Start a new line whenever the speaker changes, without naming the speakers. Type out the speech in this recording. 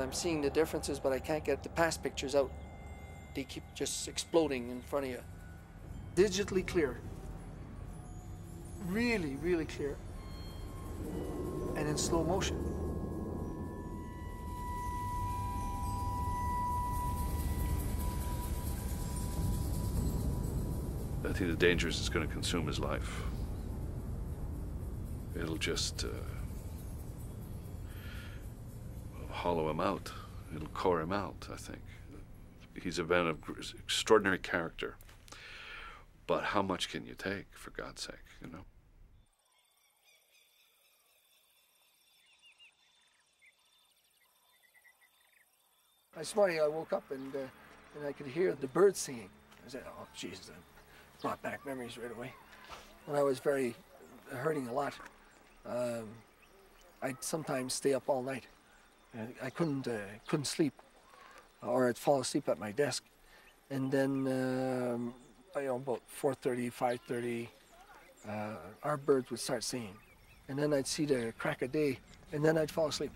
I'm seeing the differences, but I can't get the past pictures out. They keep just exploding in front of you. Digitally clear. Really, really clear. And in slow motion.
I think the danger is it's going to consume his life. It'll just uh, hollow him out. It'll core him out, I think. He's a man of extraordinary character. But how much can you take, for God's sake, you know?
This morning I woke up and, uh, and I could hear the birds singing. I said, oh, Jesus, that brought back memories right away. When I was very hurting a lot, um, I'd sometimes stay up all night. I couldn't, uh, couldn't sleep, or I'd fall asleep at my desk. And then, um, you know, about 4.30, 5.30, uh, our birds would start singing. And then I'd see the crack of day, and then I'd fall asleep.